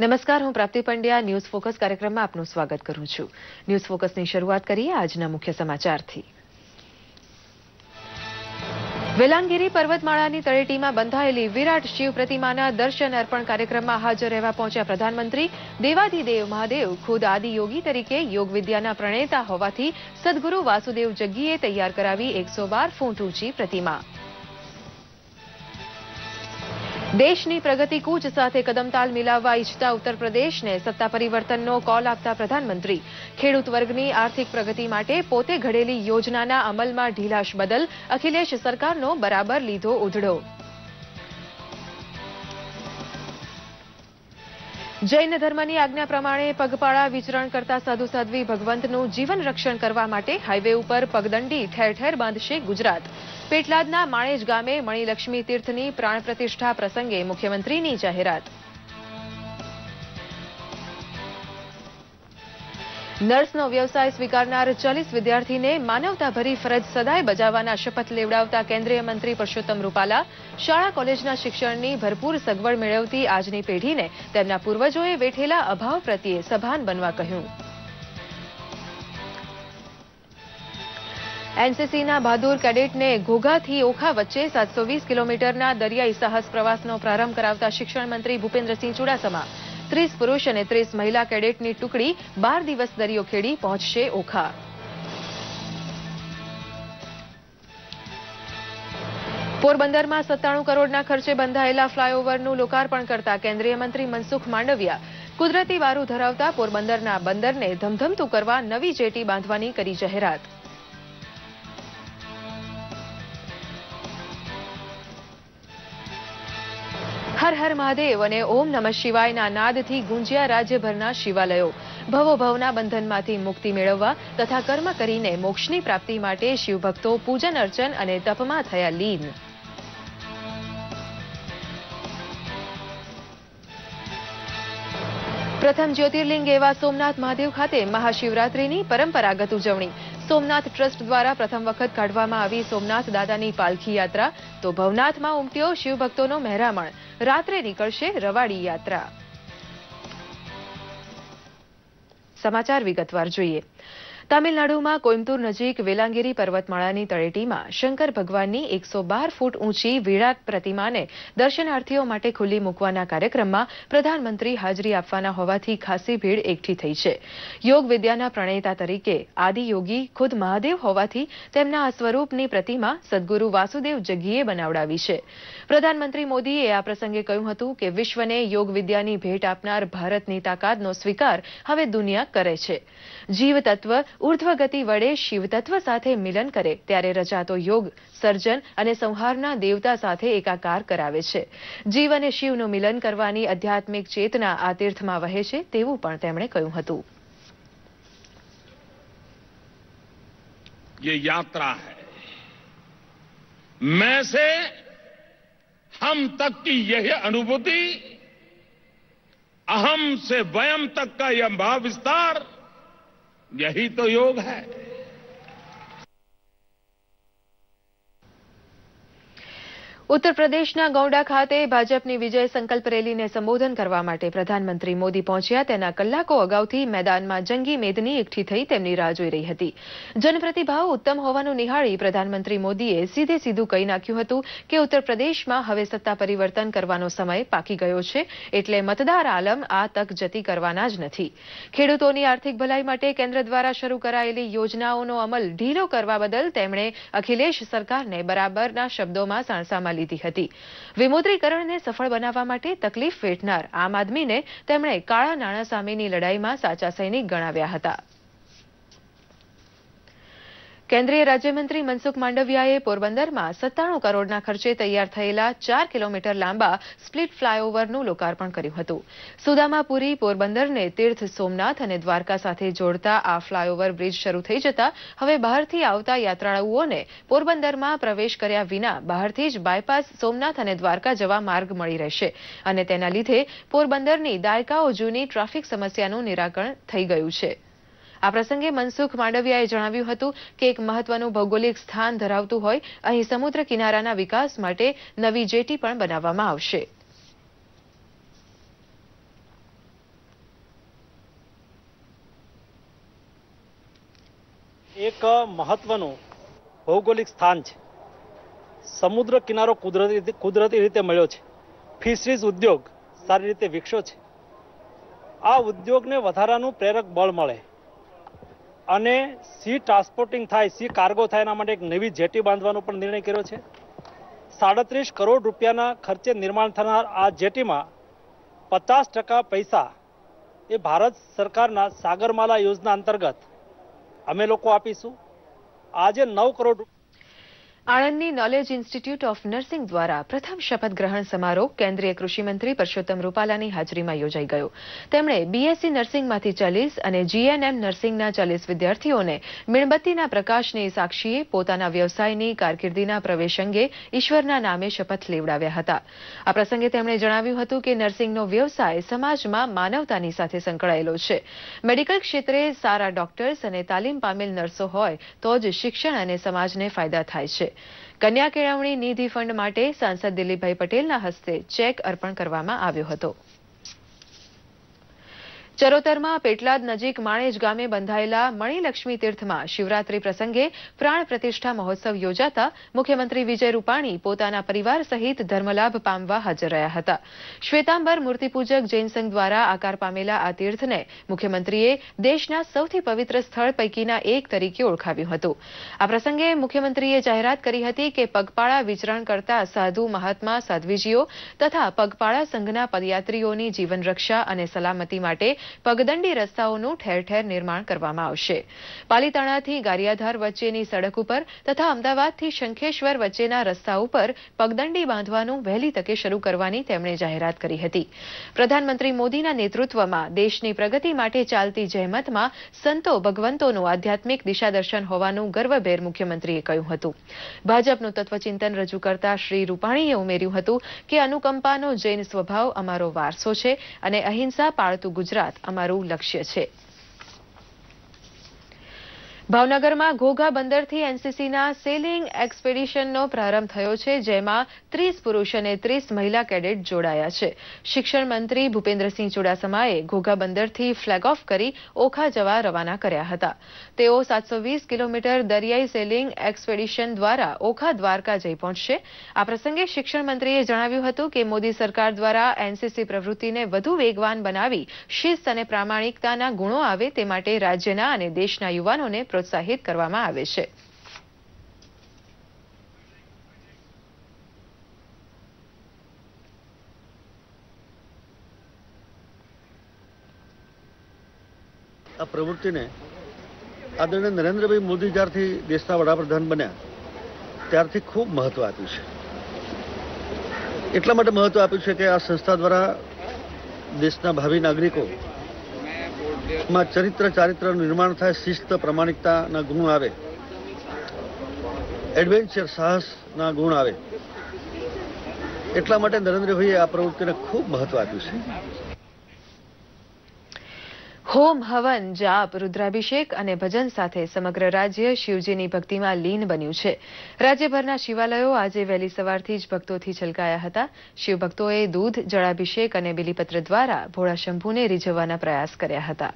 નમસ્કાર, હું પ્રાપ્તિ પંડ્યા. ન્યૂઝ ફોકસ કાર્યક્રમમાં આપનું સ્વાગત કરું છું. ન્યૂઝ ફોકસની શરૂઆત કરીએ આજના મુખ્ય સમાચારથી. વેલાંગીરી પર્વતમાળાની તળેટીમાં બંધાયેલી વિરાટ શિવ પ્રતિમાના દર્શન અર્પણ કાર્યક્રમમાં હાજર રહેવા પહોંચ્યા પ્રધાનમંત્રી દેવાધિદેવ મહાદેવ, ખુદ આદિયોગી તરીકે યોગ વિદ્યાના પ્રણેતા હોવાથી સદગુરુ વાસુદેવ જગ્ગીએ તૈયાર કરાવી એકસો બાર ફૂટ ઊંચી પ્રતિમા. દેશની પ્રગતિ કૂચ સાથે કદમતાલ મિલાવવા ઈચ્છતા ઉત્તર પ્રદેશને સત્તા પરિવર્તનનો કોલ આપતા પ્રધાનમંત્રી. ખેડૂત વર્ગની આર્થિક પ્રગતિ માટે પોતે ઘડેલી યોજનાના અમલમાં ઢીલાશ બદલ અખિલેશ સરકારનો બરાબર લીધો ઉધડો. જૈન ધર્મની આજ્ઞા પ્રમાણે પગપાળા વિચરણ કરતા સાધુ સાધ્વી ભગવંતનું જીવન રક્ષણ કરવા માટે હાઈવે ઉપર પગદંડી ઠેર ઠેર બાંધશે ગુજરાત. પેટલાદના માણેજ ગામે મણિલક્ષ્મી તીર્થની પ્રાણ પ્રતિષ્ઠા પ્રસંગે મુખ્યમંત્રીની જાહેરાત. નર્સનો વ્યવસાય સ્વીકારનાર ચાલીસ વિદ્યાર્થીને માનવતાભરી ફરજ સદાય બજાવવાના શપથ લેવડાવતા કેન્દ્રીય મંત્રી પરસોત્તમ રૂપાલા શાળા કોલેજના શિક્ષણની ભરપૂર સગવડ મેળવતી આજની પેઢીને તેમના પૂર્વજોએ વેઠેલા અભાવ પ્રત્યે સભાન બનવા કહ્યું. એનસીસીના બહાદુર કેડેટને ઘોઘાથી ઓખા વચ્ચે સાતસો કિલોમીટરના દરિયાઈ સાહસ પ્રવાસનો પ્રારંભ કરાવતા શિક્ષણ મંત્રી ભૂપેન્દ્રસિંહ ચુડાસમા ત્રીસ પુરુષ અને ત્રીસ મહિલા કેડેટની ટુકડી બાર દિવસ દરિયો ખેડી પહોંચશે ઓખા. પોરબંદરમાં સત્તાણું કરોડના ખર્ચે બંધાયેલા ફ્લાયઓવરનું લોકાર્પણ કરતા કેન્દ્રીય મંત્રી મનસુખ માંડવિયા કુદરતી વારું ધરાવતા પોરબંદરના બંદરને ધમધમતું કરવા નવી જેટી બાંધવાની કરી જાહેરાત. હર હર મહાદેવ અને ઓમ નમઃ શિવાયના નાદથી ગુંજ્યા રાજ્યભરના શિવાલયો. ભવો ભવના બંધનમાંથી મુક્તિ મેળવવા તથા કર્મ કરીને મોક્ષની પ્રાપ્તિ માટે શિવભક્તો પૂજન અર્ચન અને તપમાં થયા લીન. પ્રથમ જ્યોતિર્લિંગ એવા સોમનાથ મહાદેવ ખાતે મહાશિવરાત્રીની પરંપરાગત ઉજવણી. સોમનાથ ટ્રસ્ટ દ્વારા પ્રથમ વખત કાઢવામાં આવી સોમનાથ દાદાની પાલખી યાત્રા. તો ભવનાથમાં ઉમટ્યો શિવભક્તોનો મહેરામણ. રાત્રે નીકળશે રવાડી યાત્રા. સમાચાર વિગતવાર જોઈએ. તામિલનાડુમાં કોઇમ્બતુર નજીક વેલાંગીરી પર્વતમાળાની તળેટીમાં શંકર ભગવાનની એકસો ફૂટ ઊંચી વિરાટ પ્રતિમાને દર્શનાર્થીઓ માટે ખુલ્લી મૂકવાના કાર્યક્રમમાં પ્રધાનમંત્રી હાજરી આપવાના હોવાથી ખાસી ભીડ એકઠી થઈ છે. યોગ વિદ્યાના પ્રણેતા તરીકે આદિયોગી ખુદ મહાદેવ હોવાથી તેમના આ સ્વરૂપની પ્રતિમા સદગુરુ વાસુદેવ જગ્ગીએ બનાવડાવી છે. પ્રધાનમંત્રી મોદીએ આ પ્રસંગે કહ્યું હતું કે વિશ્વને યોગ વિદ્યાની ભેટ આપનાર ભારતની તાકાતનો સ્વીકાર હવે દુનિયા કરે છે. જીવ તત્વ ઉર્ધ્વ ગતિ વડે શિવ તત્વ સાથે મિલન કરે ત્યારે રચાતો યોગ સર્જન અને સંહારના દેવતા સાથે એકાકાર કરાવે છે જીવ અને શિવનું મિલન કરવાની આધ્યાત્મિક ચેતના આ તીર્થમાં વહે છે તેવું પણ તેમણે કહ્યું હતું ये यात्रा है मैं से हम तक की यह अनुभूति अहम से वयम तक का यह भाव विस्तार यही तो योग है ઉત્તર પ્રદેશના ગૌડા ખાતે ભાજપની વિજય સંકલ્પ રેલીને સંબોધન કરવા માટે પ્રધાનમંત્રી મોદી પહોંચ્યા. તેના કલાકો અગાઉથી મેદાનમાં જંગી મેદની એકઠી થઈ તેમની રાહ જોઈ રહી હતી. જનપ્રતિભાવ ઉત્તમ હોવાનું નિહાળી પ્રધાનમંત્રી મોદીએ સીધે સીધું કહી નાખ્યું હતું કે ઉત્તર પ્રદેશમાં હવે સત્તા પરિવર્તન કરવાનો સમય પાકી ગયો છે એટલે મતદાર આલમ આ તક જતી કરવાના જ નથી. ખેડૂતોની આર્થિક ભલાઈ માટે કેન્દ્ર દ્વારા શરૂ કરાયેલી યોજનાઓનો અમલ ઢીલો કરવા બદલ તેમણે અખિલેશ સરકારને બરાબરના શબ્દોમાં સાણસામાં લીધી હતી. વિમુદ્રીકરણને સફળ બનાવવા માટે તકલીફ વેઠનાર આમ આદમીને તેમણે કાળા નાણાં સામેની લડાઈમાં સાચા સૈનિક ગણાવ્યા હતા. કેન્દ્રીય રાજ્યમંત્રી મનસુખ માંડવિયાએ પોરબંદરમાં સત્તાણું કરોડના ખર્ચે તૈયાર થયેલા ચાર કિલોમીટર લાંબા સ્પ્લિટ ફ્લાયઓવરનું લોકાર્પણ કર્યું હતું. સુદામાપુરી પોરબંદરને તીર્થ સોમનાથ અને દ્વારકા સાથે જોડતા આ ફ્લાયઓવર બ્રિજ શરૂ થઈ જતા હવે બહારથી આવતા યાત્રાળુઓને પોરબંદરમાં પ્રવેશ કર્યા વિના બહારથી જ બાયપાસ સોમનાથ અને દ્વારકા જવા માર્ગ મળી રહેશે અને તેના લીધે પોરબંદરની દાયકાઓ જૂની ટ્રાફિક સમસ્યાનું નિરાકરણ થઈ ગયું છે. આ પ્રસંગે મનસુખ માંડવિયાએ જણાવ્યું હતું કે એક મહત્વનું ભૌગોલિક સ્થાન ધરાવતું હોય, અહીં સમુદ્ર કિનારાના વિકાસ માટે નવી જેટી પણ બનાવવામાં આવશે. એક મહત્વનું ભૌગોલિક સ્થાન છે. સમુદ્ર કિનારો કુદરતી કુદરતી રીતે મળ્યો છે. ફિશરીઝ ઉદ્યોગ સારી રીતે વિકસ્યો છે. આ ઉદ્યોગને વધારાનું પ્રેરક બળ મળે. અને સી ટ્રાન્સપોર્ટિંગ થાય, સી કાર્ગો થાય એના માટે એક નવી જેટી બાંધવાનો પણ નિર્ણય કર્યો છે. સાડત્રીસ કરોડ રૂપિયાના ખર્ચે નિર્માણ થનાર આ જેટીમાં પચાસ ટકા પૈસા એ ભારત સરકારના સાગરમાલા યોજના અંતર્ગત અમે લોકો આપીશું. આજે નવ કરોડ આણંદની નોલેજ ઇન્સ્ટિટ્યૂટ ઓફ નર્સિંગ દ્વારા પ્રથમ શપથ ગ્રહણ સમારોહ કેન્દ્રીય કૃષિમંત્રી પરસોત્તમ રૂપાલાની હાજરીમાં યોજાઈ ગયો. તેમણે બીએસસી નર્સિંગમાંથી ચાલીસ અને જીએનએમ નર્સિંગના ચાલીસ વિદ્યાર્થીઓને મીણબત્તીના પ્રકાશની સાક્ષીએ પોતાના વ્યવસાયની કારકિર્દીના પ્રવેશ અંગે ઈશ્વરના નામે શપથ લેવડાવ્યા હતા. આ પ્રસંગે તેમણે જણાવ્યું હતું કે નર્સિંગનો વ્યવસાય સમાજમાં માનવતાની સાથે સંકળાયેલો છે. મેડિકલ ક્ષેત્રે સારા ડોક્ટર્સ અને તાલીમ પામેલ નર્સો હોય તો જ શિક્ષણ અને સમાજને ફાયદા થાય છે. કન્યા કેળવણી નિધિ ફંડ માટે સાંસદ દિલીપભાઈ પટેલના હસ્તે ચેક અર્પણ કરવામાં આવ્યો હતો. ચરોતરમાં પેટલાદ નજીક માણેજ ગામે બંધાયેલા મણિલક્ષ્મી તીર્થમાં શિવરાત્રી પ્રસંગે પ્રાણ પ્રતિષ્ઠા મહોત્સવ યોજાતા મુખ્યમંત્રી વિજય રૂપાણી પોતાના પરિવાર સહિત ધર્મલાભ પામવા હાજર રહ્યા હતા. શ્વેતાંબર મૂર્તિપૂજક જૈન દ્વારા આકાર પામેલા આ તીર્થને મુખ્યમંત્રીએ દેશના સૌથી પવિત્ર સ્થળ પૈકીના એક તરીકે ઓળખાવ્યું હતું. આ પ્રસંગે મુખ્યમંત્રીએ જાહેરાત કરી હતી કે પગપાળા વિચરણ કરતા સાધુ મહાત્મા સાધ્વીજીઓ તથા પગપાળા સંઘના પદયાત્રીઓની જીવન રક્ષા અને સલામતી માટે પગદંડી રસ્તાઓનું ઠેર ઠેર નિર્માણ કરવામાં આવશે. પાલીતાણાથી ગારિયાધાર વચ્ચેની સડક ઉપર તથા અમદાવાદથી શંખેશ્વર વચ્ચેના રસ્તા ઉપર પગદંડી બાંધવાનું વહેલી તકે શરૂ કરવાની તેમણે જાહેરાત કરી હતી. પ્રધાનમંત્રી મોદીના નેતૃત્વમાં દેશની પ્રગતિ માટે ચાલતી જહેમતમાં સંતો ભગવંતોનું આધ્યાત્મિક દિશાદર્શન હોવાનું ગર્વભેર મુખ્યમંત્રીએ કહ્યું હતું. ભાજપનું તત્વચિંતન રજૂ કરતા શ્રી રૂપાણીએ ઉમેર્યું હતું કે અનુકંપાનો જૈન સ્વભાવ અમારો વારસો છે અને અહિંસા પાળતું ગુજરાત અમારું લક્ષ્ય છે. ભાવનગરમાં ઘોઘા બંદરથી એનસીસીના સેલિંગ એક્સપેડિશનનો પ્રારંભ થયો છે, જેમાં ત્રીસ પુરુષ અને ત્રીસ મહિલા કેડેટ જોડાયા છે. શિક્ષણ મંત્રી ભૂપેન્દ્રસિંહ ચુડાસમાએ ઘોઘા બંદરથી ફ્લેગ ઓફ કરી ઓખા જવા રવાના કર્યા હતા. તેઓ સાતસો વીસ કિલોમીટર દરિયાઈ સેલિંગ એક્સપેડિશન દ્વારા ઓખા દ્વારકા જઈ પહોંચશે. આ પ્રસંગે શિક્ષણ મંત્રીએ જણાવ્યું હતું કે મોદી સરકાર દ્વારા એનસીસી પ્રવૃત્તિને વધુ વેગવાન બનાવી શિસ્ત અને પ્રામાણિકતાના ગુણો આવે તે માટે રાજ્યના અને દેશના યુવાનોને પ્રોત્સાહિત કરવામાં આવે છે. આ પ્રવૃત્તિને આદરણીય નરેન્દ્રભાઈ મોદી જ્યારથી દેશના વડાપ્રધાન બન્યા, ત્યારથી ખૂબ મહત્વ આપ્યું છે. એટલા માટે મહત્વ આપ્યું છે કે આ સંસ્થા દ્વારા દેશના ભાવિ નાગરિકો માં ચરિત્ર ચારિત્રનું નિર્માણ થાય, શિસ્ત, પ્રમાણિકતાના ગુણ આવે. એડવેન્ચર સાહસના ગુણ આવે. એટલા માટે નરેન્દ્રભાઈએ આ પ્રવૃત્તિને ખૂબ મહત્વ આપ્યું છે. હોમ હવન, જાપ, રુદ્રાભિષેક અને ભજન સાથે સમગ્ર રાજ્ય શિવજીની ભક્તિમાં લીન બન્યું છે. રાજ્યભરના શિવાલયો આજે વહેલી સવારથી જ ભક્તોથી છલકાયા હતા. શિવભક્તોએ દૂધ, જળાભિષેક અને બિલીપત્ર દ્વારા ભોળા શંભુને રીઝવવાના પ્રયાસ કર્યા હતા.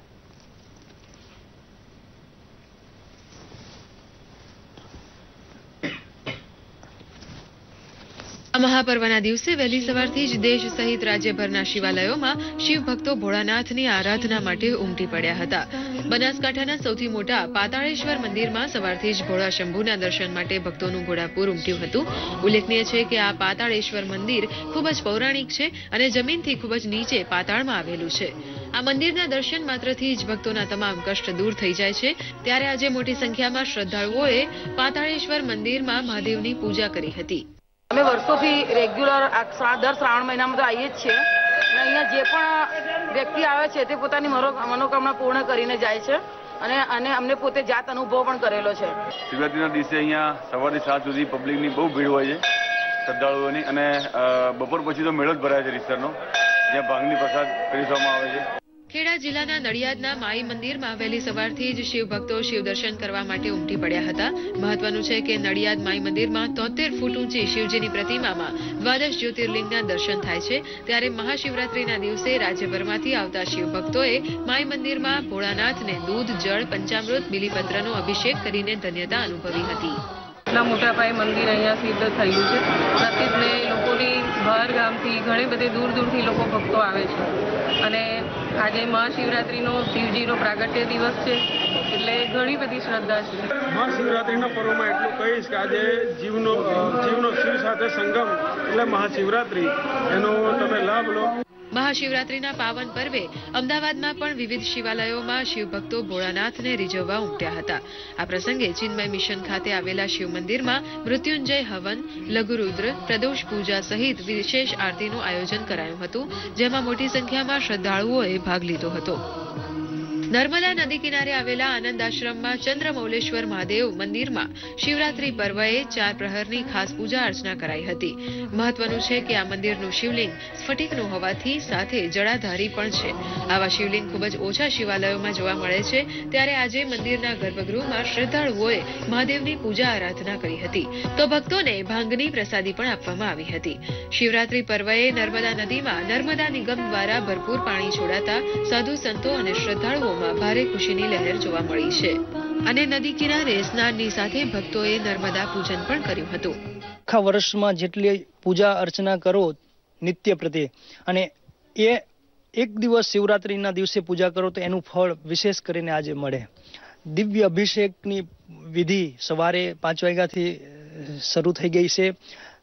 આ મહાપર્વના દિવસે વહેલી સવારથી જ દેશ સહિત રાજ્યભરના શિવાલયોમાં શિવભક્તો ભોળાનાથની આરાધના માટે ઉમટી પડ્યા હતા. બનાસકાંઠાના સૌથી મોટા પાતાળેશ્વર મંદિરમાં સવારથી જ ભોળા શંભુના દર્શન માટે ભક્તોનું ઘોડાપૂર ઉમટ્યું હતું. ઉલ્લેખનીય છે કે આ પાતાળેશ્વર મંદિર ખૂબ જ પૌરાણિક છે અને જમીનથી ખૂબ જ નીચે પાતાળમાં આવેલું છે. આ મંદિરના દર્શન માત્રથી જ ભક્તોના તમામ કષ્ટ દૂર થઈ જાય છે. ત્યારે આજે મોટી સંખ્યામાં શ્રદ્ધાળુઓએ પાતાળેશ્વર મંદિરમાં મહાદેવની પૂજા કરી હતી. અમે વર્ષોથી રેગ્યુલર દર શ્રાવણ મહિનામાં તો આવીએ જ છીએ. અને અહીંયા જે પણ વ્યક્તિ આવે છે તે પોતાની મનોકામના પૂર્ણ કરીને જાય છે. અને અને અમને પોતે જાત અનુભવ પણ કરેલો છે. શિવરાત્રીના દિવસે અહીંયા સવારથી સાત સુધી પબ્લિકની બહુ ભીડ હોય છે, શ્રદ્ધાળુઓની. અને બપોર પછી તો મેળો જ ભરાય છે, રીસરનો. જ્યાં ભાંગની પ્રસાદ પીરસવામાં આવે છે. ખેડા જિલ્લાના નડિયાદના માઈ મંદિરમાં વહેલી સવારથી જ શિવ ભક્તો કરવા માટે ઉમટી પડ્યા હતા. મહત્વનું છે કે નડિયાદ માઈ મંદિરમાં તોતેર ફૂટ ઊંચી શિવજીની પ્રતિમામાં દ્વાદશ જ્યોતિર્લિંગના દર્શન થાય છે. ત્યારે મહાશિવરાત્રીના દિવસે રાજ્યભરમાંથી આવતા શિવ ભક્તોએ માઈ મંદિરમાં ભોળાનાથને દૂધ, જળ, પંચામૃત, બિલીપત્રનો અભિષેક કરીને ધન્યતા અનુભવી હતી. એટલા મોટા પાયે મંદિર અહીંયા સિદ્ધ થયું છે. પ્રતિજ્ઞ બહાર ગામથી ઘણી બધી દૂર દૂરથી લોકો ભક્તો આવે છે. અને આજે મહાશિવરાત્રિનો શિવજીનો પ્રાગટ્ય દિવસ છે, એટલે ઘણી બધી શ્રદ્ધા છે. મહાશિવરાત્રિના પર્વમાં એટલું કહીશ કે આજે જીવનો જીવનો શિવ સાથે સંગમ, એટલે મહાશિવરાત્રિ. એનો તમે લાભ લો. મહાશિવરાત્રીના પાવન પર્વે અમદાવાદમાં પણ વિવિધ શિવાલયોમાં શિવભક્તો ભોળાનાથને રીઝવવા ઉમટ્યા હતા. આ પ્રસંગે ચિન્મય મિશન ખાતે આવેલા શિવ મંદિરમાં મૃત્યુંજય હવન, લઘુરુદ્ર, પ્રદોષ પૂજા સહિત વિશેષ આરતીનું આયોજન કરાયું હતું, જેમાં મોટી સંખ્યામાં શ્રદ્ધાળુઓએ ભાગ લીધો હતો. નર્મદા નદી કિનારે આવેલા આનંદ આશ્રમમાં ચંદ્રમૌલેશ્વર મહાદેવ મંદિરમાં શિવરાત્રી પર્વએ ચાર પ્રહરની ખાસ પૂજા અર્ચના કરાઈ હતી. મહત્વનું છે કે આ મંદિરનું શિવલિંગ સ્ફટિકનું હોવાથી સાથે જળાધારી પણ છે. આવા શિવલિંગ ખૂબ જ ઓછા શિવાલયોમાં જોવા મળે છે, ત્યારે આજે મંદિરના ગર્ભગૃહમાં શ્રદ્ધાળુઓએ મહાદેવની પૂજા આરાધના કરી હતી. તો ભક્તોને ભાંગની પ્રસાદી પણ આપવામાં આવી હતી. શિવરાત્રી પર્વએ નર્મદા નદીમાં નર્મદા નિગમ દ્વારા ભરપૂર પાણી છોડાતા સાધુ સંતો અને શ્રદ્ધાળુઓમાં ભારે ખુશીની લહેર જોવા મળી છે. અને નદી કિનારે સ્નાનની સાથે ભક્તોએ નર્મદા પૂજન પણ કર્યું હતું. આખા વર્ષમાં જેટલી પૂજા અર્ચના કરો નિત્ય પ્રત્યે, અને એ એક દિવસ શિવરાત્રીના દિવસે પૂજા કરો તો એનું ફળ વિશેષ કરીને આજે મળે. દિવ્ય અભિષેકની વિધિ સવારે પાંચ વાગ્યાથી શરૂ થઈ ગઈ છે.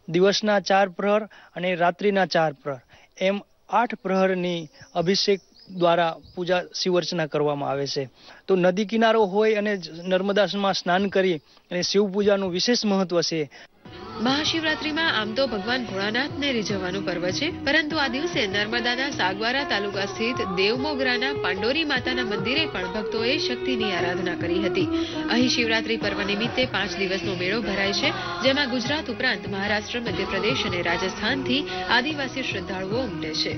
દિવસના ચાર પ્રહર અને રાત્રિના ચાર પ્રહર. એમ આઠ પ્રહરની અભિષેક દ્વારા પૂજા શિવ અર્ચના કરવામાં આવે છે. તો નદી કિનારો હોય અને નર્મદા નર્મદામાં સ્નાન કરી અને શિવ પૂજાનું વિશેષ મહત્વ છે. મહાશિવરાત્રીમાં આમ તો ભગવાન ભોળાનાથને રીઝવવાનું પર્વ છે પરંતુ આ દિવસે નર્મદાના સાગવારા તાલુકા સ્થિત દેવમોગરાના પાંડોરી માતાના મંદિરે પણ ભક્તોએ શક્તિની આરાધના કરી હતી. અહીં શિવરાત્રી પર્વ નિમિત્તે પાંચ દિવસનો મેળો ભરાય છે જેમાં ગુજરાત ઉપરાંત મહારાષ્ટ્ર મધ્યપ્રદેશ અને રાજસ્થાનથી આદિવાસી શ્રદ્ધાળુઓ ઉમટે છે.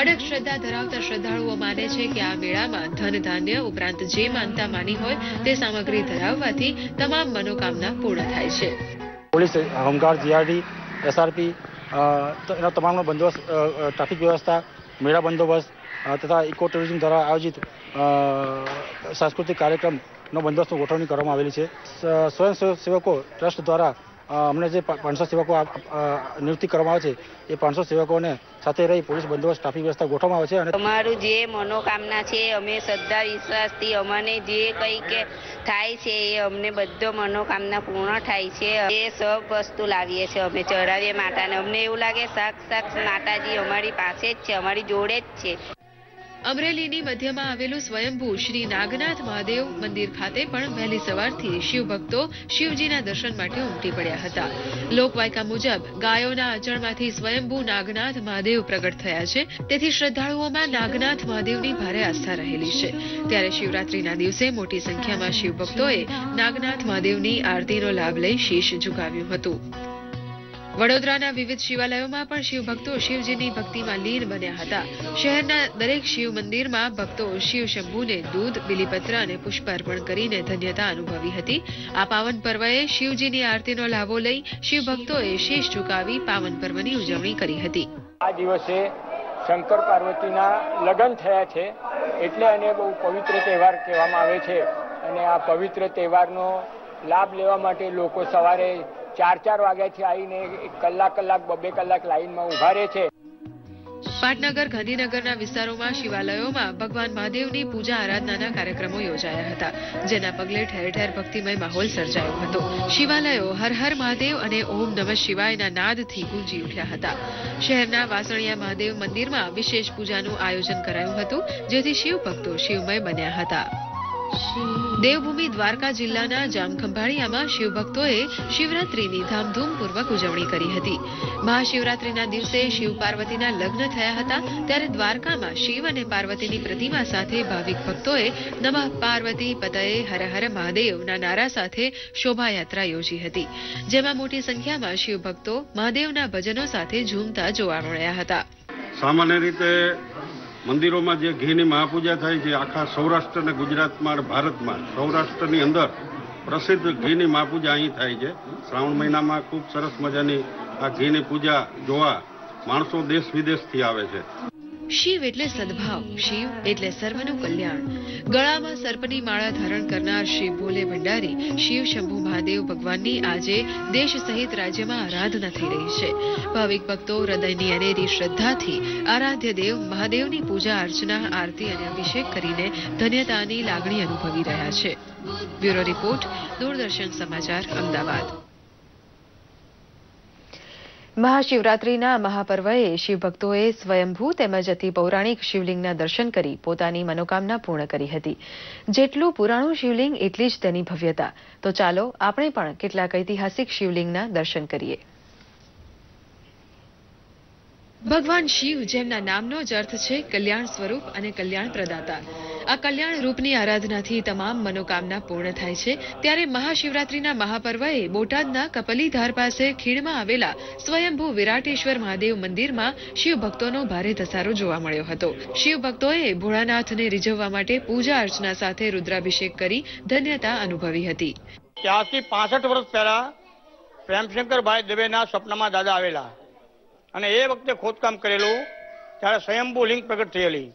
અડગ શ્રદ્ધા ધરાવતા શ્રદ્ધાળુઓ માને છે કે આ મેળામાં ધન ધાન્ય ઉપરાંત જે માનતા માની હોય તે સામગ્રી ધરાવવાથી તમામ મનોકામના પૂર્ણ થાય છે. પોલીસ, હોમગાર્ડ, જીઆરડી, એસઆરપી એના તમામનો બંદોબસ્ત ટ્રાફિક વ્યવસ્થા, મેળા બંદોબસ્ત તથા ઇકો ટુરિઝમ દ્વારા આયોજિત સાંસ્કૃતિક કાર્યક્રમનો બંદોબસ્તની ગોઠવણી કરવામાં આવેલી છે. સ્વયંસેવકો ટ્રસ્ટ દ્વારા અમને જે પાંચસો સેવકો નિયુક્તિ કરવામાં આવે છે, એ પાંચસો સેવકોને સાથે રહી પોલીસ બંદોબસ્ત ટ્રાફિક વ્યવસ્થા ગોઠવવામાં આવે છે અને અમારું જે મનોકામના છે, અમે શ્રદ્ધા, વિશ્વાસથી અમને જે કંઈ કે થાય છે, એ અમને બધો મનોકામના પૂર્ણ થાય છે. એ સબ વસ્તુ લાવીએ છીએ અમે ચડાવીએ માતાને. અમને એવું લાગે, સાક્ષાત માતાજી અમારી પાસે જ છે, અમારી જોડે જ છે. અમરેલીની મધ્યમાં આવેલું સ્વયંભૂ શ્રી નાગનાથ મહાદેવ મંદિર ખાતે પણ વહેલી સવારથી શિવભક્તો શિવજીના દર્શન માટે ઉમટી પડ્યા હતા. લોકવાયકા મુજબ ગાયોના આચરણમાંથી સ્વયંભૂ નાગનાથ મહાદેવ પ્રગટ થયા છે. તેથી શ્રદ્ધાળુઓમાં નાગનાથ મહાદેવની ભારે આસ્થા રહેલી છે. ત્યારે શિવરાત્રીના દિવસે મોટી સંખ્યામાં શિવભક્તોએ નાગનાથ મહાદેવની આરતીનો લાભ લઈ શીશ ઝુકાવ્યું હતું. વડોદરાના વિવિધ શિવાલયોમાં પણ શિવભક્તો શિવજીની ભક્તિમાં લીન બન્યા હતા. શહેરના દરેક શિવ મંદિરમાં ભક્તો શિવ શંભુને દૂધ, બિલીપત્ર અને પુષ્પ અર્પણ કરીને ધન્યતા અનુભવી હતી. આ પાવન પર્વએ શિવજીની આરતીનો લાભો લઈ શિવ ભક્તોએ શીશ ઝુકાવી પાવન પર્વની ઉજવણી કરી હતી. આ દિવસે શંકર પાર્વતીના લગ્ન થયા છે, એટલે એને બહુ પવિત્ર તહેવાર કહેવામાં આવે છે. અને આ પવિત્ર તહેવારનો લાભ લેવા માટે લોકો સવારે ચાર ચાર વાગ્યાથી આવીને એક કલાક કલાક બબે કલાક લાઈનમાં ઊભા રહે છે. પાટનગર ગાંધીનગરના વિસ્તારોમાં શિવાલયોમાં ભગવાન મહાદેવની પૂજા આરાધનાના કાર્યક્રમો યોજાયા હતા જેના પગલે ઠેર ઠેર ભક્તિમય માહોલ સર્જાયો હતો. શિવાલયો હર હર મહાદેવ અને ઓમ નમઃ શિવાયના નાદથી ગુંજી ઉઠ્યા હતા. શહેરના વાસણિયા મહાદેવ મંદિરમાં વિશેષ પૂજાનું આયોજન કરાયું હતું જેથી શિવ ભક્તો શિવમય બન્યા હતા. દેવભૂમિ દ્વારકા જિલ્લાના જામખંભાળિયામાં શિવભક્તોએ શિવરાત્રીની ધામધૂમપૂર્વક ઉજવણી કરી હતી. મહાશિવરાત્રીના દિવસે શિવ પાર્વતીના લગ્ન થયા હતા, ત્યારે દ્વારકામાં શિવ અને પાર્વતીની પ્રતિમા સાથે ભાવિક ભક્તોએ નમઃ પાર્વતી પતયે હર હર મહાદેવના નારા સાથે શોભાયાત્રા યોજી હતી. જેમાં મોટી સંખ્યામાં શિવભક્તો મહાદેવના ભજનો સાથે ઝૂમતા જોવા મળ્યા હતા. સામાન્ય રીતે મંદિરોમાં જે ઘીની મહાપૂજા થાય છે, આખા સૌરાષ્ટ્ર અને ગુજરાતમાં ભારતમાં, સૌરાષ્ટ્રની અંદર પ્રસિદ્ધ ઘીની મહાપૂજા અહીં થાય છે. શ્રાવણ મહિનામાં ખૂબ સરસ મજાની આ ઘીની પૂજા જોવા માણસો દેશ વિદેશથી આવે છે. શિવ એટલે સદભાવ, શિવ એટલે સર્વનું કલ્યાણ. ગળામાં સર્પની માળા ધારણ કરનાર શિવ ભોલે ભંડારી, શિવ શંભુ મહાદેવ ભગવાનની આજે દેશ સહિત રાજ્યમાં આરાધના થઈ રહી છે. ભાવિક ભક્તો હૃદયની અનેરી શ્રદ્ધાથી આરાધ્ય દેવ મહાદેવની પૂજા અર્ચના, આરતી અને અભિષેક કરીને ધન્યતાની લાગણી અનુભવી રહ્યા છે. બ્યુરો રિપોર્ટ, દૂરદર્શન સમાચાર, અમદાવાદ. મહાશિવરાત્રીના મહાપર્વએ શિવભક્તોએ સ્વયંભૂ તેમજ અતિ પૌરાણિક શિવલિંગના દર્શન કરી પોતાની મનોકામના પૂર્ણ કરી હતી. જેટલું પુરાણું શિવલિંગ, એટલી જ તેની ભવ્યતા. તો ચાલો, આપણે પણ કેટલાક ઐતિહાસિક શિવલિંગના દર્શન કરીએ. ભગવાન શિવ જેમના નામનો જ અર્થ છે કલ્યાણ સ્વરૂપ અને કલ્યાણ પ્રદાતા. આ કલ્યાણ રૂપની આરાધનાથી તમામ મનોકામના પૂર્ણ થાય છે. ત્યારે મહાશિવરાત્રીના મહાપર્વએ બોટાદના કપલીધાર પાસે ખીણમાં આવેલા સ્વયંભૂ વિરાટેશ્વર મહાદેવ મંદિરમાં શિવ ભક્તોનો ભારે ધસારો જોવા મળ્યો હતો. શિવ ભક્તોએ ભોળાનાથને રીઝવવા માટે પૂજા અર્ચના સાથે રુદ્રાભિષેક કરી ધન્યતા અનુભવી હતી. ત્યાંથી પાસઠ વર્ષ પહેલા પ્રેમશંકરભાઈ દવેના સપનામાં દાદા આવેલા. અને એ વખતે ખોદકામ કરેલું ત્યારે સ્વયંભૂ લિંગ પ્રગટ થયેલી.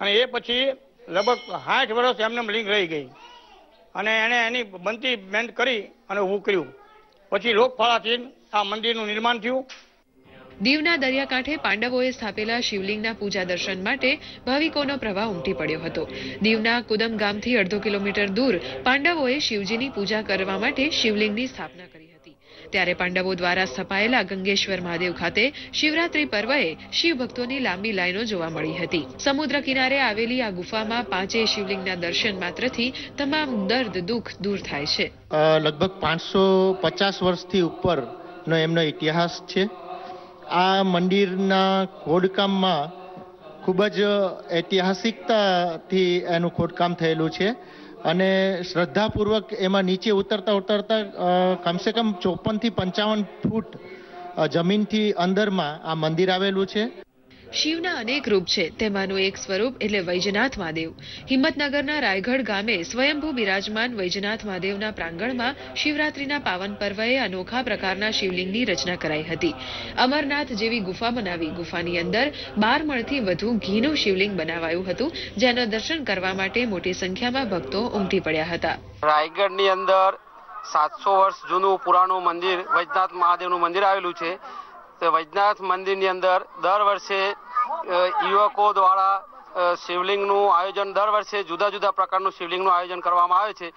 અને એ પછી લગભગ સાઠ વર્ષ એમને લિંગ રહી ગઈ. અને એને એની બનતી મહેનત કરી અને ઊભું કર્યું. પછી લોકફાળાથી આ મંદિરનું નિર્માણ થયું. દીવના દરિયાકાંઠે પાંડવોએ સ્થાપેલા શિવલિંગના પૂજા દર્શન માટે ભાવિકોનો પ્રવાહ ઉમટી પડ્યો હતો. દીવના કુદમ ગામથી અડધો કિલોમીટર દૂર પાંડવોએ શિવજીની પૂજા કરવા માટે શિવલિંગની સ્થાપના ત્યારે પાંડવો દ્વારા સ્થપાયેલા ગંગેશ્વર મહાદેવ ખાતે શિવરાત્રી પર્વએ શિવ ભક્તોની લાંબી લાઈનો જોવા મળી હતી. સમુદ્ર કિનારે આવેલી આ ગુફામાં પાંચેય શિવલિંગના દર્શન માત્રથી તમામ દર્દ, દુઃખ દૂર થાય છે. લગભગ પાંચસો પચાસ વર્ષથી ઉપરનો એમનો ઇતિહાસ છે. આ મંદિરના ખોડકામમાં ખૂબ જ ઐતિહાસિકતાથી એનું ખોદકામ થયેલું છે. અને શ્રદ્ધાપૂર્વક એમાં નીચે ઉતરતા ઉતરતા કમસે કમ ચોપનથી પંચાવન ફૂટ જમીનથી અંદરમાં આ મંદિર આવેલું છે. શિવના અનેક રૂપ છે. તેમાંનું એક સ્વરૂપ એટલે વૈજનાથ મહાદેવ. હિંમતનગરના રાયગઢ ગામે સ્વયંભૂ બિરાજમાન વૈજનાથ મહાદેવના પ્રાંગણમાં શિવરાત્રીના પાવન પર્વએ અનોખા પ્રકારના શિવલિંગની રચના કરાઈ હતી. અમરનાથ જેવી ગુફા બનાવી ગુફાની અંદર બાર મણથી વધુ ઘીનું શિવલિંગ બનાવાયું હતું, જેના દર્શન કરવા માટે મોટી સંખ્યામાં ભક્તો ઉમટી પડ્યા હતા. રાયગઢની અંદર સાતસો વર્ષ જૂનું પુરાણું મંદિર વૈજનાથ મહાદેવનું મંદિર આવેલું છે. તો વૈજનાથ મંદિરની અંદર દર વર્ષે યુવકો દ્વારા શિવલિંગનું આયોજન દર વર્ષે જુદા જુદા પ્રકારનું શિવલિંગનું આયોજન કરવામાં આવે છે.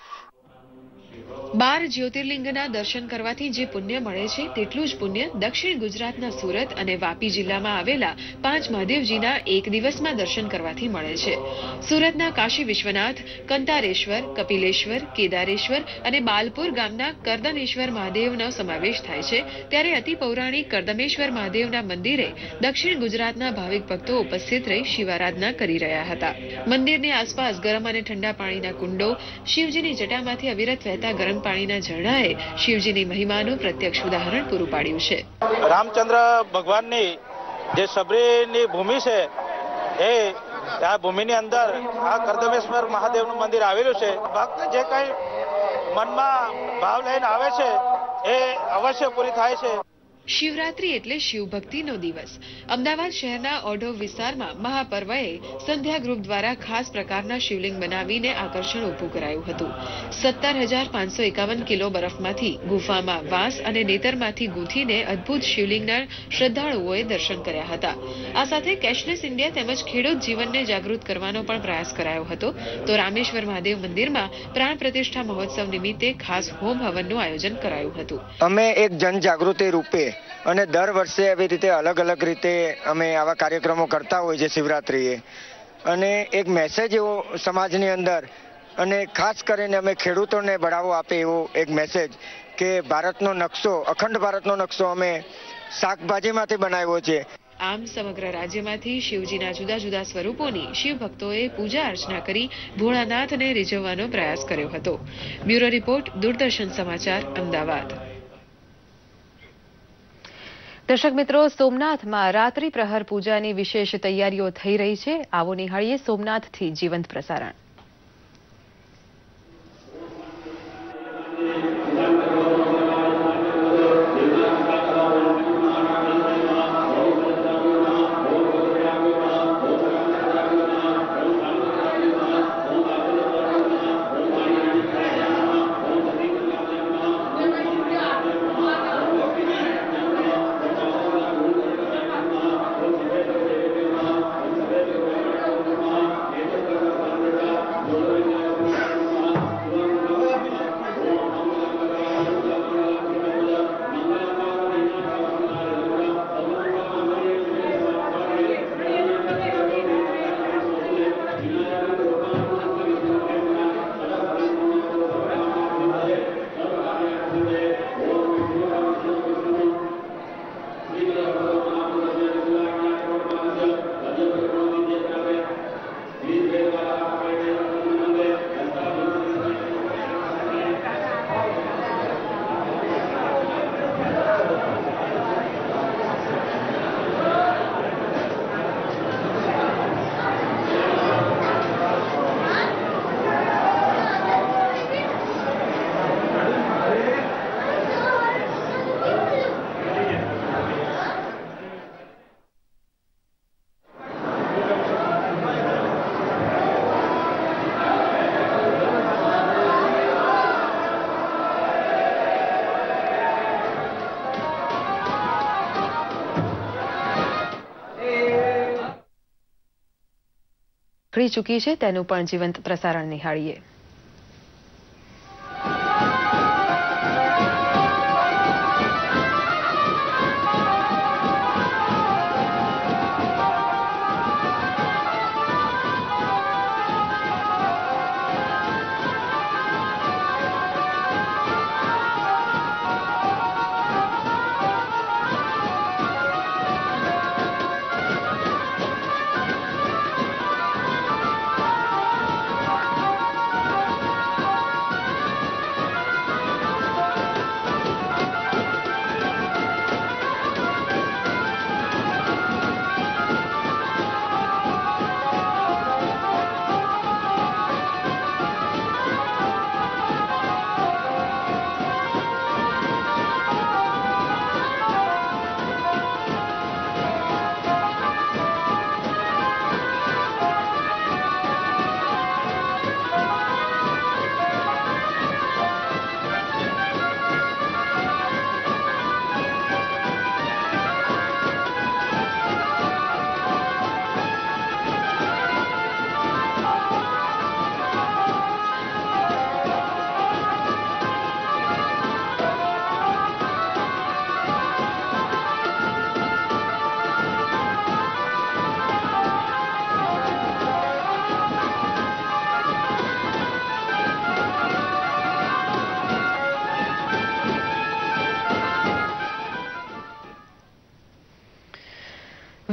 બાર જ્યોતિર્લિંગના દર્શન કરવાથી જે પુણ્ય મળે છે, તેટલું જ પુણ્ય દક્ષિણ ગુજરાતના સુરત અને વાપી જિલ્લામાં આવેલા પાંચ મહાદેવજીના એક દિવસમાં દર્શન કરવાથી મળે છે. સુરતના કાશી વિશ્વનાથ, કંતારેશ્વર, કપિલેશ્વર, કેદારેશ્વર અને બાલપુર ગામના કરદમેશ્વર મહાદેવનો સમાવેશ થાય છે. ત્યારે અતિ પૌરાણિક કરદમેશ્વર મહાદેવના મંદિરે દક્ષિણ ગુજરાતના ભાવિક ભક્તો ઉપસ્થિત રહી શિવારાધના કરી રહ્યા હતા. મંદિરની આસપાસ ગરમ અને ઠંડા પાણીના કુંડો, શિવજીની જટામાંથી અવિરત વહેતા ગરમ પાણીના ઝરણાએ શિવજીની મહિમાનું પ્રત્યક્ષ ઉદાહરણ પૂરું પાડ્યું છે. રામચંદ્ર ભગવાનની જે સબરીની ભૂમિ છે, એ આ ભૂમિની અંદર આ કરદમેશ્વર મહાદેવનું મંદિર આવેલું છે. ભક્ત જે કઈ મનમાં ભાવ લઈને આવે છે, એ અવશ્ય પૂરી થાય છે. શિવરાત્રી એટલે શિવભક્તિનો દિવસ. અમદાવાદ શહેરના ઓઢો વિસ્તારમાં મહાપર્વએ સંધ્યા ગ્રુપ દ્વારા ખાસ પ્રકારના શિવલિંગ બનાવીને આકર્ષણ ઊભું કરાયું હતું. સત્તર હજાર પાંચસો એકાવન કિલો બરફમાંથી ગુફામાં વાંસ અને નેતરમાંથી ગૂંથીને અદ્ભુત શિવલિંગના શ્રદ્ધાળુઓએ દર્શન કર્યા હતા. આ સાથે કેશલેસ ઇન્ડિયા તેમજ ખેડૂત જીવનને જાગૃત કરવાનો પણ પ્રયાસ કરાયો હતો. તો રામેશ્વર મહાદેવ મંદિરમાં પ્રાણ પ્રતિષ્ઠા મહોત્સવ નિમિત્તે ખાસ હોમ હવનનું આયોજન કરાયું હતું. અમે એક જનજાગૃતિ રૂપે અને દર વર્ષે આવી રીતે અલગ અલગ રીતે અમે આવા કાર્યક્રમો કરતા હોય છે શિવરાત્રિએ. અને એક મેસેજ એવો સમાજની અંદર અને ખાસ કરીને અમે ખેડૂતોને બઢાવો આપે એવો એક મેસેજ કે ભારતનો નકશો, અખંડ ભારતનો નકશો અમે શાકભાજીમાંથી બનાવ્યો છે. આમ સમગ્ર રાજ્યમાંથી શિવજીના જુદા જુદા સ્વરૂપોની શિવ ભક્તોએ પૂજા અર્ચના કરી ભોળાનાથને રીઝવવાનો પ્રયાસ કર્યો હતો. બ્યુરો રિપોર્ટ, દૂરદર્શન સમાચાર, અમદાવાદ. દર્શક મિત્રો, સોમનાથમાં રાત્રિ પ્રહર પૂજાની વિશેષ તૈયારીઓ થઈ રહી છે. આવો નિહાળીએ સોમનાથથી જીવંત પ્રસારણ. નીકળી ચૂકી છે તેનું પણ જીવંત પ્રસારણ નિહાળીએ.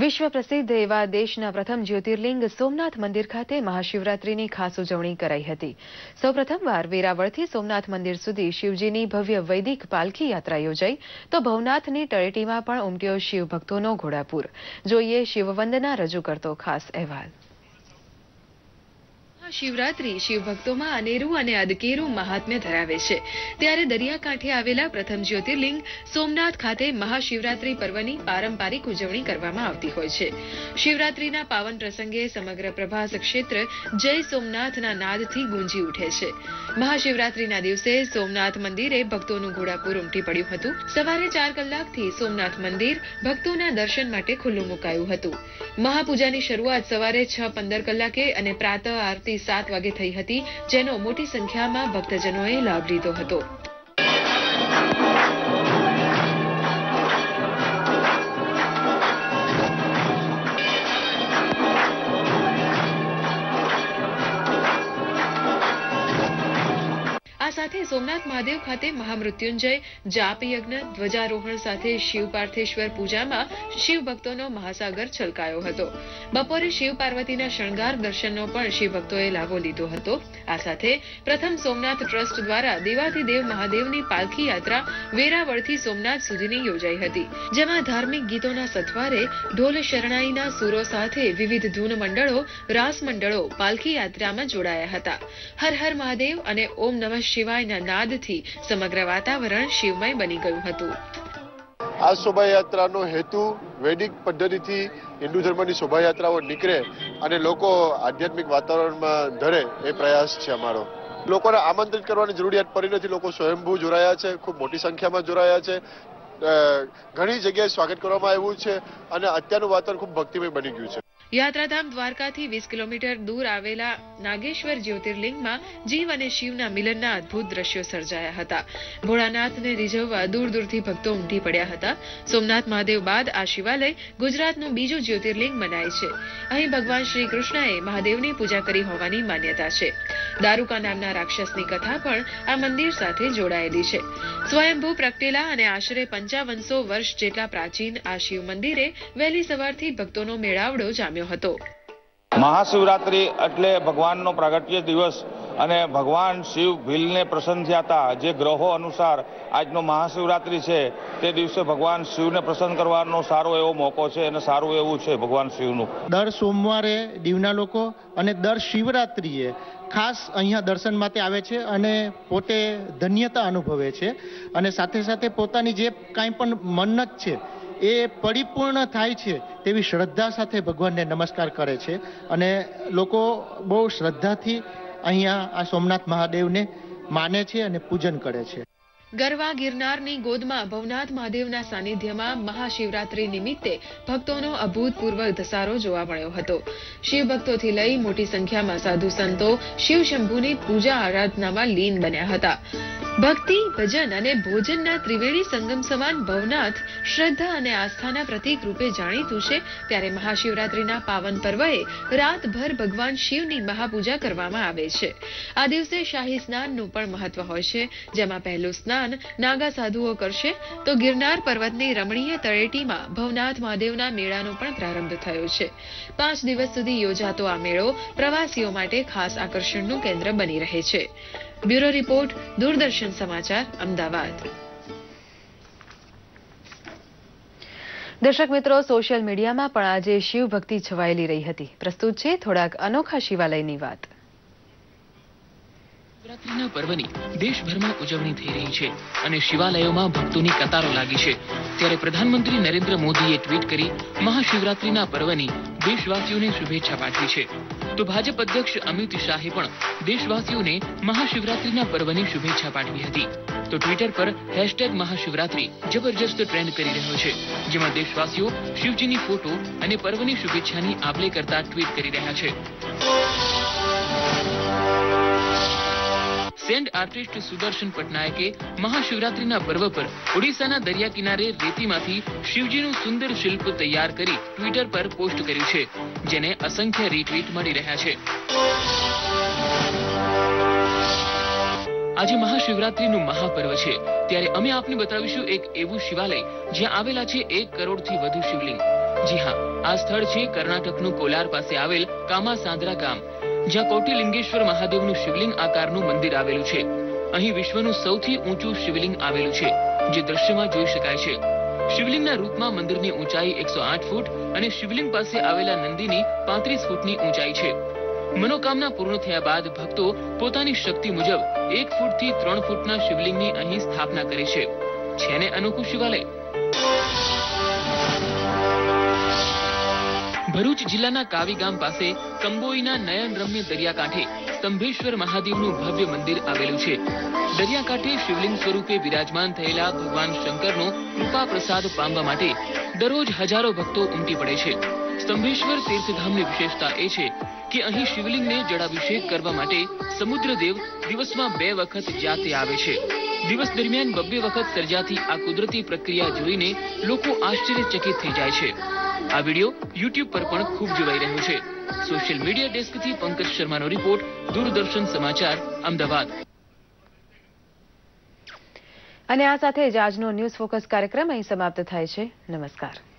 વિશ્વ પ્રસિદ્ધ એવા દેશના પ્રથમ જ્યોતિર્લિંગ સોમનાથ મંદિર ખાતે મહાશિવરાત્રીની ખાસ ઉજવણી કરાઈ હતી. સૌપ્રથમવાર વેરાવળથી સોમનાથ મંદિર સુધી શિવજીની ભવ્ય વૈદિક પાલખી યાત્રા યોજાઈ. તો ભવનાથની તળેટીમાં પણ ઉમટ્યો શિવભક્તોનો ઘોડાપુર. જોઈએ શિવવંદના રજૂ કરતો ખાસ અહેવાલ. શિવરાત્રી શિવભક્તોમાં અનેરું અને અદકેરું મહાત્મ્ય ધરાવે છે. ત્યારે દરિયાકાંઠે આવેલા પ્રથમ જ્યોતિર્લિંગ સોમનાથ ખાતે મહાશિવરાત્રી પર્વની પારંપરિક ઉજવણી કરવામાં આવતી હોય છે. શિવરાત્રીના પાવન પ્રસંગે સમગ્ર પ્રભાસ ક્ષેત્ર જય સોમનાથના નાદથી ગુંજી ઉઠે છે. મહાશિવરાત્રીના દિવસે સોમનાથ મંદિરે ભક્તોનું ઘોડાપુર ઉમટી પડ્યું હતું. સવારે ચાર કલાકથી સોમનાથ મંદિર ભક્તોના દર્શન માટે ખુલ્લું મુકાયું હતું. મહાપૂજાની શરૂઆત સવારે છ પંદર કલાકે અને પ્રાતઃ આરતી સાત વાગે થઈ હતી, જેનો મોટી સંખ્યામાં ભક્તજનોએ લાભ લીધો હતો. સોમનાથ મહાદેવ ખાતે મહામૃત્યુંજય, જાપ યજ્ઞ, ધ્વજારોહણ સાથે શિવ પાર્થેશ્વર પૂજામાં શિવ મહાસાગર છલકાયો હતો. બપોરે શિવ પાર્વતીના શણગાર દર્શનનો પણ શિવ લાભો લીધો હતો. આ સાથે પ્રથમ સોમનાથ ટ્રસ્ટ દ્વારા દેવાધિદેવ મહાદેવની પાલખી યાત્રા વેરાવળથી સોમનાથ સુધીની યોજાઈ હતી. જેમાં ધાર્મિક ગીતોના સથવારે ઢોલ શરણાઈના સૂરો સાથે વિવિધ ધૂન મંડળો, રાસ મંડળો પાલખી યાત્રામાં જોડાયા હતા. હર હર મહાદેવ અને ઓમ નમઃ શિવાયના નાદથી સમગ્ર વાતાવરણ શિવમય બની ગયું હતું. આ શોભાયાત્રાનો હેતુ વૈદિક પદ્ધતિથી હિન્દુ ધર્મની શોભાયાત્રાઓ નીકળે અને લોકો આધ્યાત્મિક વાતાવરણમાં ધરે એ પ્રયાસ છે અમારો. લોકોને આમંત્રિત કરવાની જરૂરિયાત પડી નથી, લોકો સ્વયંભૂ જોડાયા છે, ખૂબ મોટી સંખ્યામાં જોડાયા છે. ઘણી જગ્યાએ સ્વાગત કરવામાં આવ્યું છે અને અત્યારનું વાતાવરણ ખૂબ ભક્તિમય બની ગયું છે. યાત્રાધામ દ્વારકાથી વીસ કિલોમીટર દૂર આવેલા નાગેશ્વર જ્યોતિર્લિંગમાં જીવ અને શિવના મિલનના અદ્ભુત દ્રશ્યો સર્જાયા હતા. ભોળાનાથને રીઝવવા દૂર દૂરથી ભક્તો ઉમટી પડ્યા હતા. સોમનાથ મહાદેવ બાદ આ શિવાલય ગુજરાતનું બીજું જ્યોતિર્લિંગ મનાય છે. અહીં ભગવાન શ્રી કૃષ્ણએ મહાદેવની પૂજા કરી હોવાની માન્યતા છે. દારૂકા નામના રાક્ષસની કથા પણ આ મંદિર સાથે જોડાયેલી છે. સ્વયંભૂ પ્રગટેલા અને આશરે પંચાવનસો વર્ષ જેટલા પ્રાચીન આ શિવ મંદિરે વહેલી સવારથી ભક્તોનો મેળાવડો જામ્યો હતો. મહાશિવરાત્રિ એટલે ભગવાનનો પ્રાગટ્ય દિવસ અને ભગવાન શિવ ભીલને પ્રસન્ન થયા હતા જે ગ્રહો અનુસાર આજનો મહાશિવરાત્રિ છે તે દિવસે ભગવાન શિવને પ્રસન્ન કરવાનો સારો એવો મોકો છે અને સારું એવું છે ભગવાન શિવનું. દર સોમવારે દીવના લોકો અને દર શિવરાત્રિએ ખાસ અહીંયા દર્શન માટે આવે છે અને પોતે ધન્યતા અનુભવે છે અને સાથે સાથે પોતાની જે કાંઈ પણ મન્નત છે એ પરિપૂર્ણ થાય છે તેવી શ્રદ્ધા સાથે ભગવાનને નમસ્કાર કરે છે. અને લોકો બહુ શ્રદ્ધાથી અહીંયા આ સોમનાથ મહાદેવને માને છે અને પૂજન કરે છે. ગરવા ગિરનારની ગોદમાં ભવનાથ મહાદેવના સાનિધ્યમાં મહાશિવરાત્રી નિમિત્તે ભક્તોનો અભૂતપૂર્વ ધસારો જોવા મળ્યો હતો. શિવભક્તોથી લઈ મોટી સંખ્યામાં સાધુ સંતો શિવશંભુની પૂજા આરાધનામાં લીન બન્યા હતા. ભક્તિ, ભજન અને ભોજનના ત્રિવેણી સંગમ સમાન ભવનાથ શ્રદ્ધા અને આસ્થાના પ્રતીક રૂપે જાણીતું છે. ત્યારે મહાશિવરાત્રીના પાવન પર્વએ રાતભર ભગવાન શિવની મહાપૂજા કરવામાં આવે છે. આ દિવસે શાહી સ્નાનનું પણ મહત્વ હોય છે. જેમાં પહેલું સ્નાન નાગા સાધુઓ કરશે તો ગિરનાર પર્વતની રમણીય તળેટીમાં ભવનાથ મહાદેવના મેળાનો પણ પ્રારંભ થયો છે. પાંચ દિવસ સુધી યોજાતો આ મેળો પ્રવાસીઓ માટે ખાસ આકર્ષણનું કેન્દ્ર બની રહે છે. બ્યુરો રિપોર્ટ, દૂરદર્શન સમાચાર, અમદાવાદ. દર્શક મિત્રો, સોશિયલ મીડિયામાં પણ આજે શિવ ભક્તિ છવાયેલી રહી હતી. પ્રસ્તુત છે થોડાક અનોખા શિવાલયની વાત. શિવરાત્રીના પર્વની દેશભરમાં ઉજવણી થઈ રહી છે અને શિવાલયોમાં ભક્તોની કતારો લાગી છે. ત્યારે પ્રધાનમંત્રી નરેન્દ્ર મોદીએ ટ્વીટ કરી મહાશિવરાત્રિના પર્વની દેશવાસીઓને શુભેચ્છા પાઠવી છે. તો ભાજપ અધ્યક્ષ અમિત શાહે પણ દેશવાસીઓને મહાશિવરાત્રિના પર્વની શુભેચ્છા પાઠવી હતી. તો ટ્વિટર પર હેશટેગ મહાશિવરાત્રી જબરજસ્ત ટ્રેન્ડ કરી રહ્યો છે, જેમાં દેશવાસીઓ શિવજીની ફોટો અને પર્વની શુભેચ્છાની આપલે કરતા ટ્વીટ કરી રહ્યા છે. સેન્ડ આર્ટિસ્ટ સુદર્શન પટનાયકે મહાશિવરાત્રીના પર્વ પર ઓડિશાના દરિયા કિનારે રેતીમાંથી શિવજીનું સુંદર શિલ્પ તૈયાર કરી ટ્વિટર પર પોસ્ટ કર્યું છે, જેને અસંખ્ય રીટ્વીટ મળી રહ્યા છે. આજે મહાશિવરાત્રીનું મહાપર્વ છે, ત્યારે અમે આપને બતાવીશું એક એવું શિવાલય, જ્યાં આવેલા છે એક કરોડથી વધુ શિવલિંગ. જી હા, આ સ્થળ છે કર્ણાટકનું કોલાર પાસે આવેલ કામા સાંદ્રા ગામ. જ્યાં કૌટિલિંગેશ્વર મહાદેવનું શિવલિંગ આકારનું મંદિર આવેલું છે. અહીં વિશ્વનું સૌથી ઊંચું શિવલિંગ આવેલું છે, જે દ્રશ્યમાં જોઈ શકાય છે. શિવલિંગના રૂપમાં મંદિરની ઊંચાઈ એકસો આઠ ફૂટ અને શિવલિંગ પાસે આવેલા નંદીની પાંત્રીસ ફૂટની ઊંચાઈ છે. મનોકામના પૂર્ણ થયા બાદ ભક્તો પોતાની શક્તિ મુજબ એક ફૂટથી ત્રણ ફૂટના શિવલિંગની અહીં સ્થાપના કરે છે. છે ને અનોખું શિવાલય? ભરૂચ જિલ્લાના કાવી ગામ પાસે કંબોઈના નયન રમ્ય દરિયાકાંઠે સ્તંભેશ્વર મહાદેવનું ભવ્ય મંદિર આવેલું છે. દરિયાકાંઠે શિવલિંગ સ્વરૂપે વિરાજમાન થયેલા ભગવાન શંકરનો કૃપા પ્રસાદ પામવા માટે દરરોજ હજારો ભક્તો ઉમટી પડે છે. સ્તંભેશ્વર તીર્થધામની વિશેષતા એ છે કે અહીં શિવલિંગને જળાભિષેક કરવા માટે સમુદ્રદેવ દિવસમાં બે વખત જાતે આવે છે. દિવસ દરમિયાન બબ્બે વખત સર્જાતી આ કુદરતી પ્રક્રિયા જોઈને લોકો આશ્ચર્યચકિત થઈ જાય છે. આ વીડિયો યુટ્યુબ પર પણ ખૂબ જોવાઈ રહ્યો છે. સોશિયલ મીડિયા ડેસ્કથી પંકજ શર્માનો રિપોર્ટ, દૂરદર્શન સમાચાર, અમદાવાદ. અને આ સાથે જ આજનો ન્યૂઝ ફોકસ કાર્યક્રમ અહીં સમાપ્ત થાય છે. નમસ્કાર.